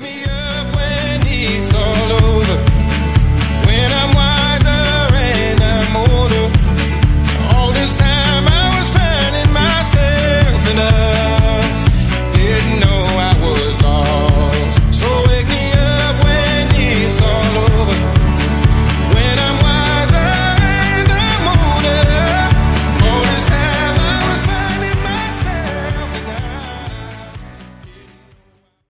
me